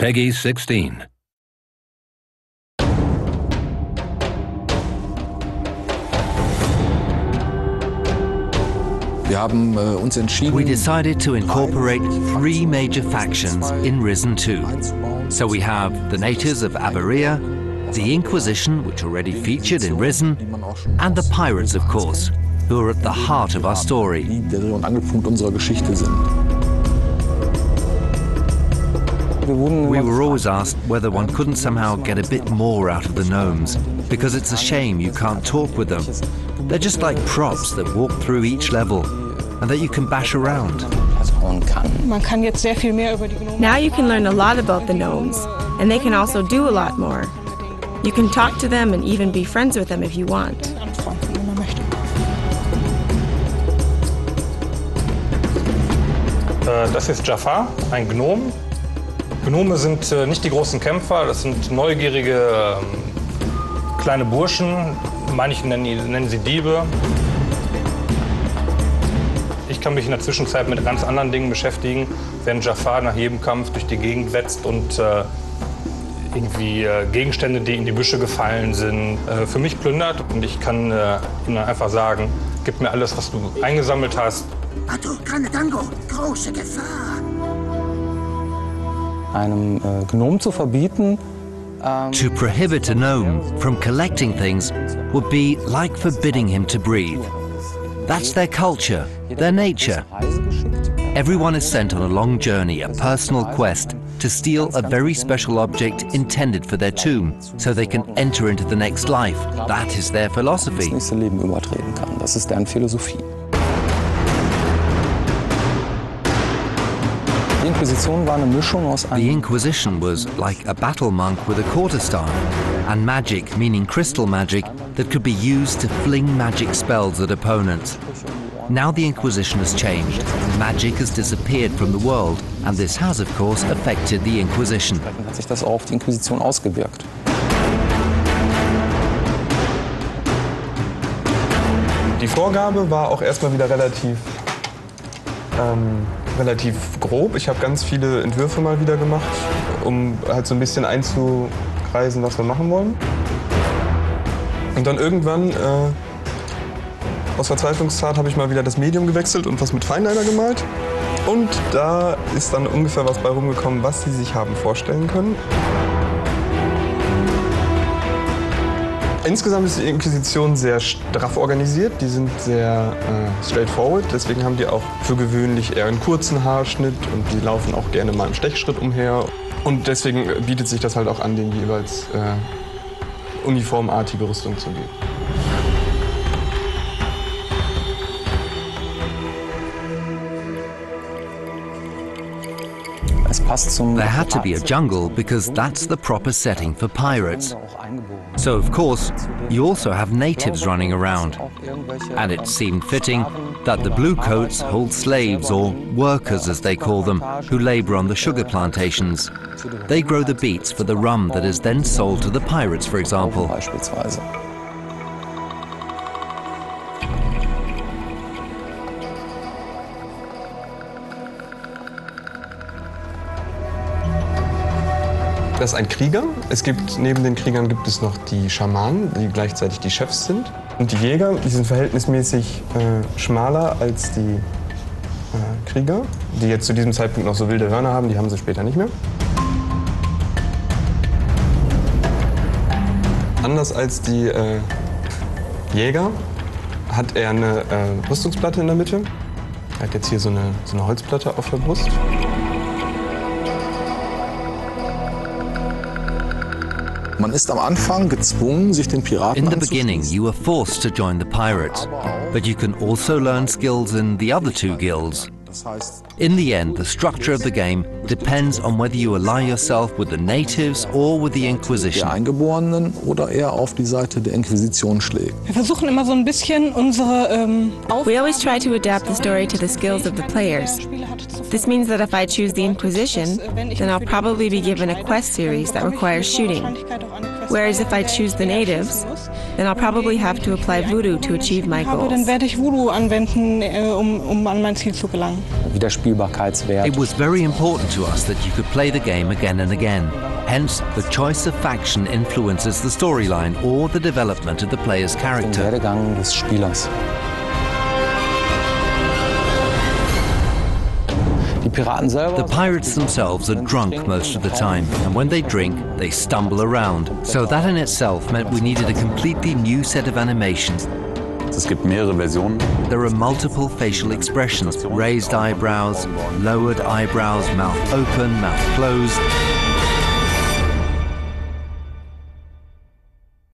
PEGI 16. Wir haben äh, uns entschieden, We decided to incorporate three major factions in Risen 2. So we have the natives of Abaria, the Inquisition, which already featured in Risen, and the pirates, of course, who are at the heart of our story. We were always asked whether one couldn't somehow get a bit more out of the gnomes, because it's a shame you can't talk with them. They're just like props that walk through each level and that you can bash around. vertrauen kann. Man kann jetzt sehr viel mehr über die Gnomen. Now you can learn a lot about the gnomes, and they can also do a lot more. You can talk to them and even be friends with them if you want. anfreunden, wenn man möchte. Äh, Das ist Jaffar, ein Gnom. Gnome sind äh, nicht die großen Kämpfer, das sind neugierige ähm, kleine Burschen. Manche nennen, nennen sie Diebe. Ich kann mich in der Zwischenzeit mit ganz anderen Dingen beschäftigen, während Jafar nach jedem Kampf durch die Gegend wetzt und äh, irgendwie äh, Gegenstände, die in die Büsche gefallen sind, äh, für mich plündert. Und ich kann äh, dann einfach sagen, gib mir alles, was du eingesammelt hast, Arthur, Grande große Gefahr. To prohibit a gnome from collecting things would be like forbidding him to breathe. That's their culture, their nature. Everyone is sent on a long journey, a personal quest, to steal a very special object intended for their tomb, so they can enter into the next life. That is their philosophy. The Inquisition was like a battle monk with a quarterstaff, and magic, meaning crystal magic, that could be used to fling magic spells at opponents. Now the Inquisition has changed. Magic has disappeared from the world, and this has, of course, affected the Inquisition. hat sich das auch auf Inquisition ausgewirkt. Die Vorgabe war auch erstmal wieder relativ, ähm, relativ grob. Ich habe ganz viele Entwürfe mal wieder gemacht, um halt so ein bisschen einzukreisen, was wir machen wollen. Und dann irgendwann, äh, aus Verzweiflungstat, habe ich mal wieder das Medium gewechselt und was mit Feinliner gemalt. Und da ist dann ungefähr was bei rumgekommen, was Sie sich haben vorstellen können. Insgesamt ist die Inquisition sehr straff organisiert. Die sind sehr äh, straightforward. Deswegen haben die auch für gewöhnlich eher einen kurzen Haarschnitt und die laufen auch gerne mal im Stechschritt umher. Und deswegen bietet sich das halt auch an, denen jeweils äh, uniformartige Rüstung zu geben. There had to be a jungle because that's the proper setting for pirates. So, of course, you also have natives running around. And it seemed fitting that the bluecoats hold slaves, or workers as they call them, who labor on the sugar plantations. They grow the beets for the rum that is then sold to the pirates, for example. Das ist ein Krieger. Es gibt neben den Kriegern gibt es noch die Schamanen, die gleichzeitig die Chefs sind. Und die Jäger, die sind verhältnismäßig äh, schmaler als die äh, Krieger, die jetzt zu diesem Zeitpunkt noch so wilde Hörner haben. Die haben sie später nicht mehr. Anders als die äh, Jäger hat er eine äh, Rüstungsplatte in der Mitte. Er hat jetzt hier so eine, so eine Holzplatte auf der Brust. Man ist am Anfang gezwungen, sich den Piraten In the beginning, you were forced to join the pirates, but you can also learn skills in the other two guilds. Das heißt, In the end, the structure of the game depends on whether you ally yourself with the natives or with the Inquisition. der Eingeborenen oder eher auf die Seite der Inquisition schlägt. Wir versuchen immer so ein bisschen unsere ähm, We always try to adapt the story to the skills of the players. This means that if I choose the Inquisition, then I'll probably be given a quest series that requires shooting. Whereas if I choose the natives, then I'll probably have to apply voodoo to achieve my habe, dann goals. werde ich Voodoo anwenden, äh, um, um an mein Ziel zu gelangen. Wiederspielbarkeitswert. It was very important to us that you could play the game again and again. Hence, the choice of faction influences the storyline or the development of the player's Den character. The pirates themselves are drunk most of the time, and when they drink, they stumble around. So that in itself meant we needed a completely new set of animations. Es gibt mehrere Versionen. There are multiple facial expressions raised eyebrows, lowered eyebrows, mouth open, mouth closed.